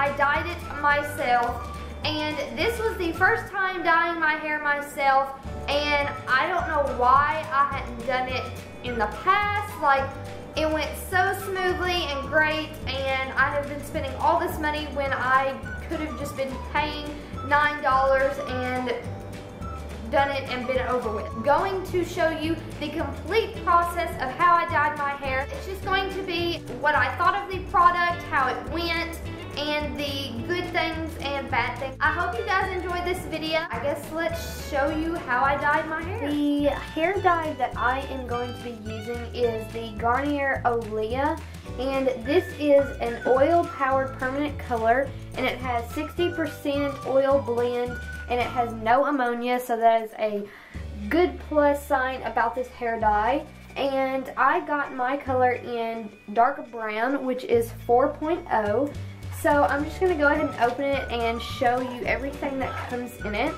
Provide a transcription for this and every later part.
I dyed it myself. And this was the first time dyeing my hair myself. And I don't know why I hadn't done it in the past. Like, it went so smoothly and great. And I have been spending all this money when I could have just been paying $9 and done it and been over with. Going to show you the complete process of how I dyed my hair. It's just going to be what I thought of the product, how it went, and the good things and bad things. I hope you guys enjoyed this video. I guess let's show you how I dyed my hair. The hair dye that I am going to be using is the Garnier Olia and this is an oil powered permanent color and it has 60% oil blend and it has no ammonia so that is a good plus sign about this hair dye and I got my color in dark brown which is 4.0 so I'm just going to go ahead and open it and show you everything that comes in it.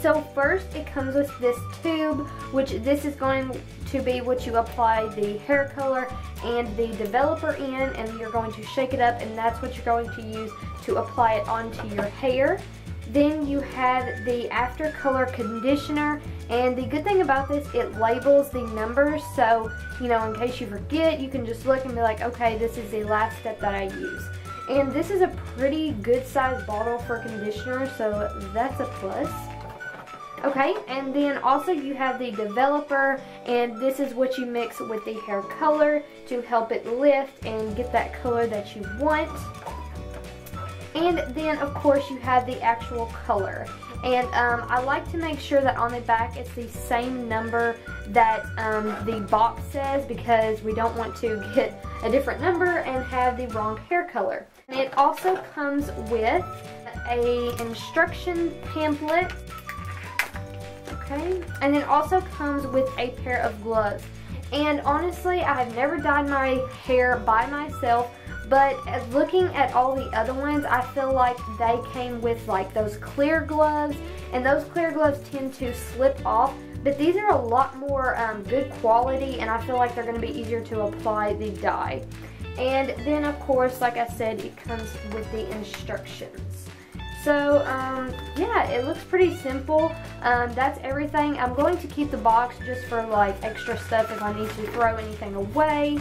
So first it comes with this tube, which this is going to be what you apply the hair color and the developer in and you're going to shake it up and that's what you're going to use to apply it onto your hair. Then you have the after color conditioner and the good thing about this, it labels the numbers so, you know, in case you forget, you can just look and be like, okay, this is the last step that I use. And this is a pretty good sized bottle for conditioner, so that's a plus. Okay, and then also you have the developer, and this is what you mix with the hair color to help it lift and get that color that you want. And then, of course, you have the actual color. And um, I like to make sure that on the back it's the same number that um, the box says because we don't want to get a different number and have the wrong hair color. It also comes with a instruction pamphlet. Okay, and it also comes with a pair of gloves. And honestly, I have never dyed my hair by myself, but looking at all the other ones, I feel like they came with like those clear gloves, and those clear gloves tend to slip off, but these are a lot more um, good quality, and I feel like they're going to be easier to apply the dye. And then of course, like I said, it comes with the instructions. So, um, yeah, it looks pretty simple. Um, that's everything. I'm going to keep the box just for like extra stuff if I need to throw anything away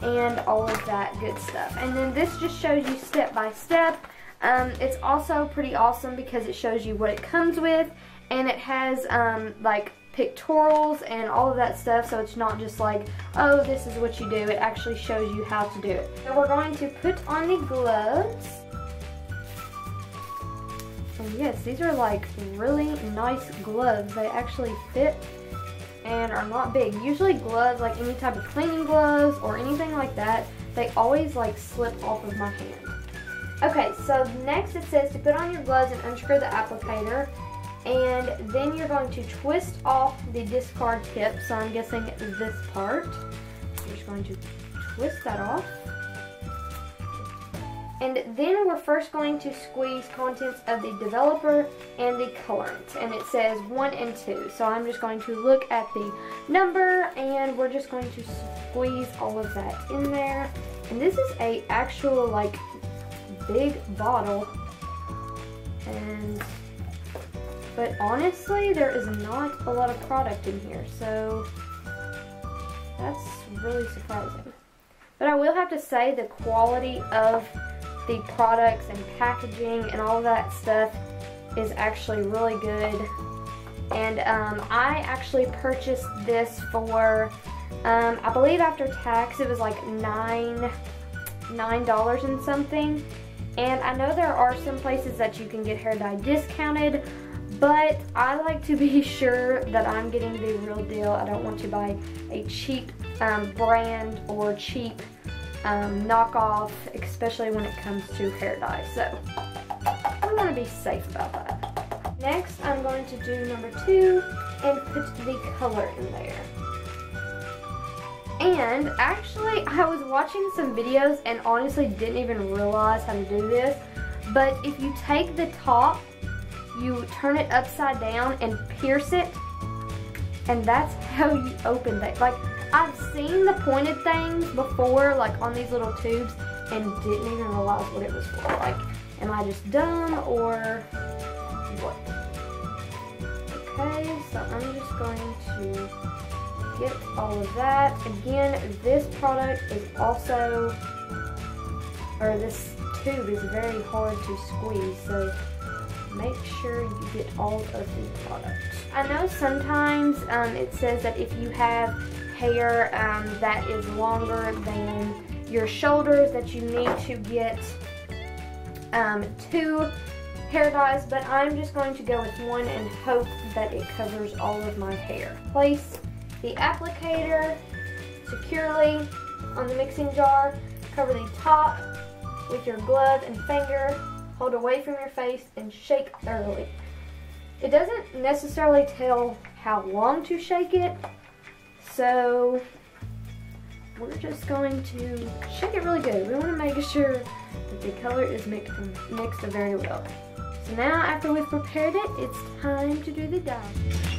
and all of that good stuff. And then this just shows you step by step. Um, it's also pretty awesome because it shows you what it comes with and it has um, like pictorials and all of that stuff so it's not just like oh this is what you do it actually shows you how to do it so we're going to put on the gloves and yes these are like really nice gloves they actually fit and are not big. Usually gloves, like any type of cleaning gloves or anything like that, they always like slip off of my hand. Okay, so next it says to put on your gloves and unscrew the applicator. And then you're going to twist off the discard tip. So I'm guessing this part. I'm just going to twist that off. And then we're first going to squeeze contents of the developer and the colorant. And it says 1 and 2. So I'm just going to look at the number and we're just going to squeeze all of that in there. And this is a actual like big bottle. And but honestly, there is not a lot of product in here. So that's really surprising. But I will have to say the quality of the products and packaging and all that stuff is actually really good. And um, I actually purchased this for, um, I believe after tax, it was like nine, nine dollars and something. And I know there are some places that you can get hair dye discounted, but I like to be sure that I'm getting the real deal. I don't want to buy a cheap um, brand or cheap um, knockoff, especially when it comes to hair dye. So I want to be safe about that. Next, I'm going to do number two and put the color in there. And actually, I was watching some videos and honestly didn't even realize how to do this. But if you take the top, you turn it upside down and pierce it And that's how you open that. Like, I've seen the pointed things before, like on these little tubes, and didn't even realize what it was for. Like, am I just dumb or what? Okay, so I'm just going to get all of that. Again, this product is also, or this tube is very hard to squeeze, so make sure you get all of the products. I know sometimes um, it says that if you have hair um, that is longer than your shoulders that you need to get um, two hair dyes, but I'm just going to go with one and hope that it covers all of my hair. Place the applicator securely on the mixing jar. Cover the top with your glove and finger. Hold away from your face and shake thoroughly. It doesn't necessarily tell how long to shake it, so we're just going to shake it really good. We want to make sure that the color is mixed, mixed very well. So now after we've prepared it, it's time to do the dye.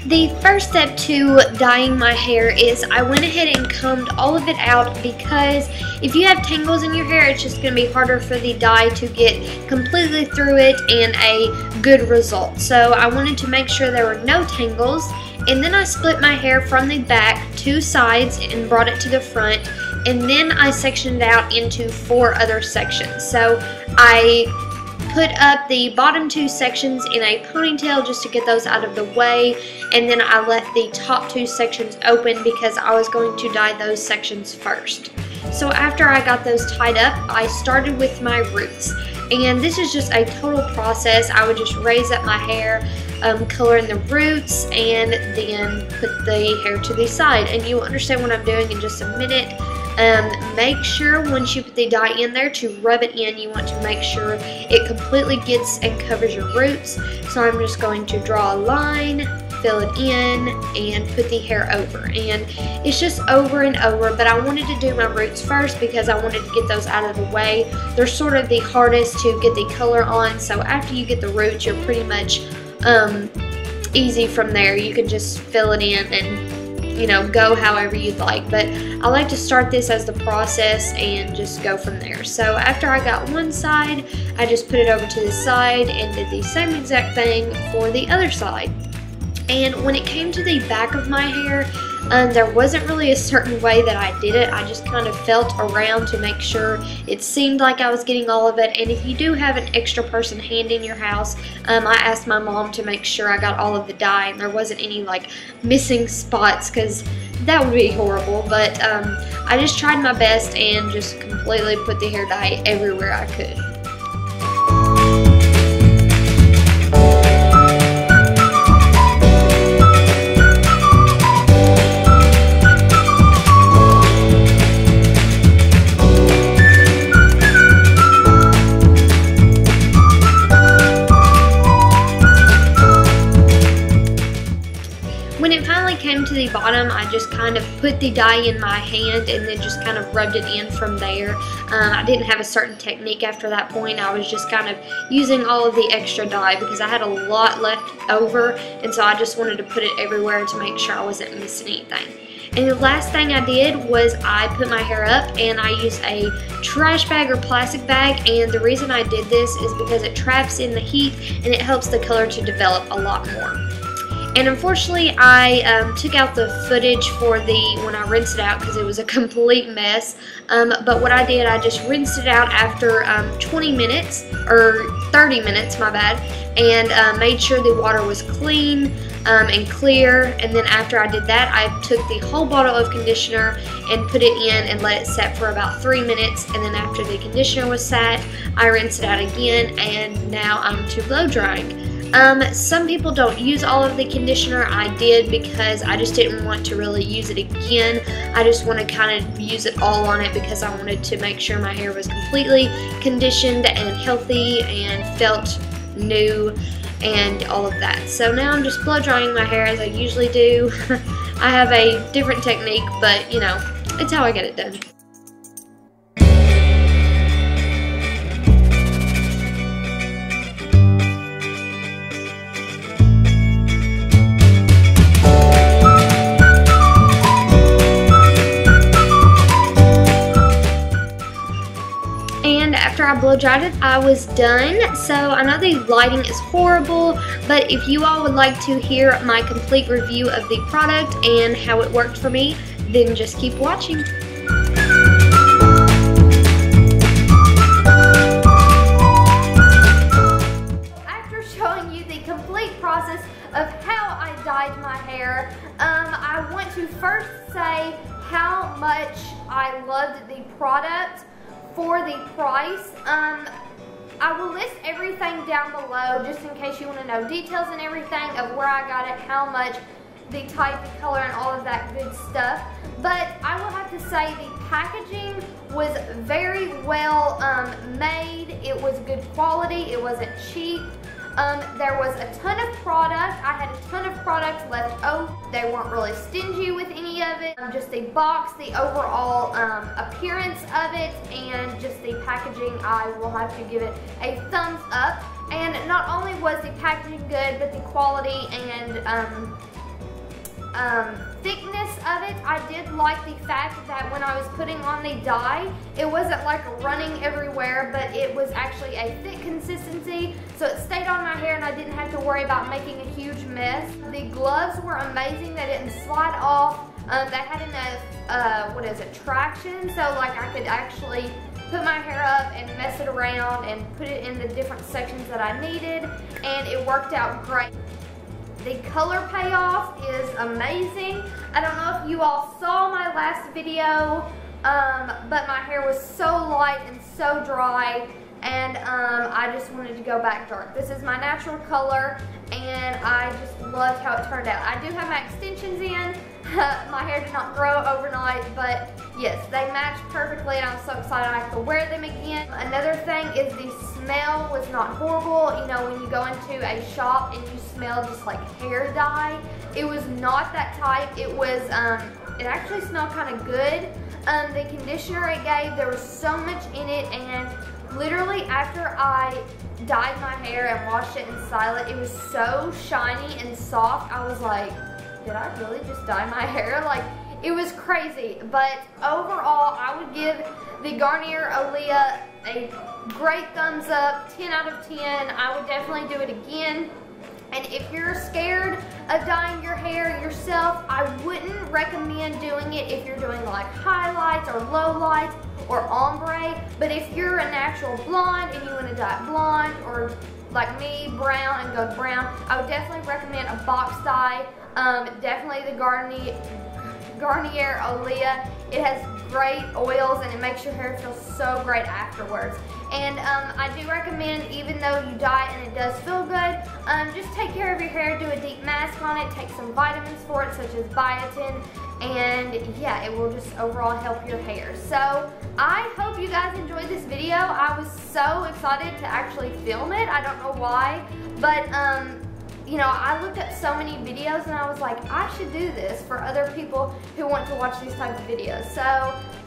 The first step to dyeing my hair is I went ahead and combed all of it out because if you have tangles in your hair, it's just going to be harder for the dye to get completely through it and a good result. So I wanted to make sure there were no tangles and then I split my hair from the back two sides and brought it to the front and then I sectioned out into four other sections. So I put up the bottom two sections in a ponytail just to get those out of the way and then I left the top two sections open because I was going to dye those sections first. So after I got those tied up, I started with my roots. And this is just a total process. I would just raise up my hair, um, color in the roots, and then put the hair to the side. And you will understand what I'm doing in just a minute. Um, make sure once you put the dye in there to rub it in. You want to make sure it completely gets and covers your roots. So I'm just going to draw a line, fill it in, and put the hair over. And it's just over and over, but I wanted to do my roots first because I wanted to get those out of the way. They're sort of the hardest to get the color on, so after you get the roots, you're pretty much um, easy from there. You can just fill it in and you know, go however you'd like. But I like to start this as the process and just go from there. So after I got one side, I just put it over to the side and did the same exact thing for the other side. And when it came to the back of my hair, um, there wasn't really a certain way that I did it. I just kind of felt around to make sure it seemed like I was getting all of it. And if you do have an extra person hand in your house, um, I asked my mom to make sure I got all of the dye and there wasn't any like missing spots because that would be horrible. But um, I just tried my best and just completely put the hair dye everywhere I could. Put the dye in my hand and then just kind of rubbed it in from there. Uh, I didn't have a certain technique after that point. I was just kind of using all of the extra dye because I had a lot left over and so I just wanted to put it everywhere to make sure I wasn't missing anything. And the last thing I did was I put my hair up and I used a trash bag or plastic bag and the reason I did this is because it traps in the heat and it helps the color to develop a lot more. And unfortunately, I um, took out the footage for the when I rinsed it out because it was a complete mess. Um, but what I did, I just rinsed it out after um, 20 minutes, or 30 minutes, my bad, and uh, made sure the water was clean um, and clear. And then after I did that, I took the whole bottle of conditioner and put it in and let it set for about three minutes. And then after the conditioner was set, I rinsed it out again, and now I'm to blow drying. Um, some people don't use all of the conditioner. I did because I just didn't want to really use it again. I just want to kind of use it all on it because I wanted to make sure my hair was completely conditioned and healthy and felt new and all of that. So now I'm just blow drying my hair as I usually do. I have a different technique, but you know, it's how I get it done. I blow dried it, I was done. So I know the lighting is horrible, but if you all would like to hear my complete review of the product and how it worked for me, then just keep watching. Just in case you want to know details and everything of where I got it, how much, the type, the color, and all of that good stuff. But I will have to say the packaging was very well um, made. It was good quality. It wasn't cheap. Um, there was a ton of product. I had a ton of product left over. They weren't really stingy with any of it. Um, just the box, the overall um, appearance of it, and just the packaging, I will have to give it a thumbs up. And not only was the packaging good, but the quality and um, um, thickness of it, I did like the fact that when I was putting on the dye, it wasn't like running everywhere, but it was actually a thick consistency, so it stayed on my hair and I didn't have to worry about making a huge mess. The gloves were amazing, they didn't slide off, um, they had enough, uh, what is it, traction, so like I could actually put my hair up and mess it around and put it in the different sections that I needed, and it worked out great. The color payoff is amazing. I don't know if you all saw my last video, um, but my hair was so light and so dry and um, I just wanted to go back dark. This is my natural color and I just loved how it turned out. I do have my extensions in. my hair did not grow overnight, but yes, they match perfectly and I'm so excited I can wear them again. Another thing is the smell was not horrible. You know, when you go into a shop and you smell just like hair dye, it was not that type. It was, um, it actually smelled kind of good. Um, the conditioner it gave, there was so much in it and literally after I dyed my hair and washed it and styled it, it was so shiny and soft. I was like, did I really just dye my hair? Like, it was crazy. But overall, I would give the Garnier Olia a great thumbs up, 10 out of 10. I would definitely do it again. And if you're scared of dyeing your hair yourself, I wouldn't recommend doing it if you're doing like highlights or lowlights or ombre. But if you're a natural blonde and you want to dye blonde or like me, brown and go brown, I would definitely recommend a box dye. Um, definitely the Garnier, Garnier Olia. It has great oils and it makes your hair feel so great afterwards. And um, I do recommend, even though you dye and it does feel good, um, just take care of your hair, do a deep mask on it, take some vitamins for it, such as biotin, and yeah, it will just overall help your hair. So I hope you guys enjoyed this video. I was so excited to actually film it. I don't know why, but um, you know, I looked at so many videos and I was like, I should do this for other people who want to watch these types of videos. So,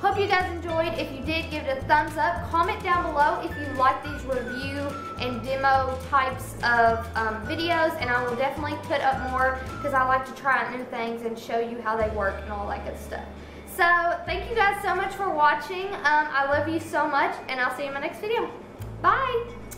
hope you guys enjoyed. If you did, give it a thumbs up. Comment down below if you like these review and demo types of um, videos and I will definitely put up more because I like to try out new things and show you how they work and all that good stuff. So, thank you guys so much for watching. Um, I love you so much and I'll see you in my next video. Bye!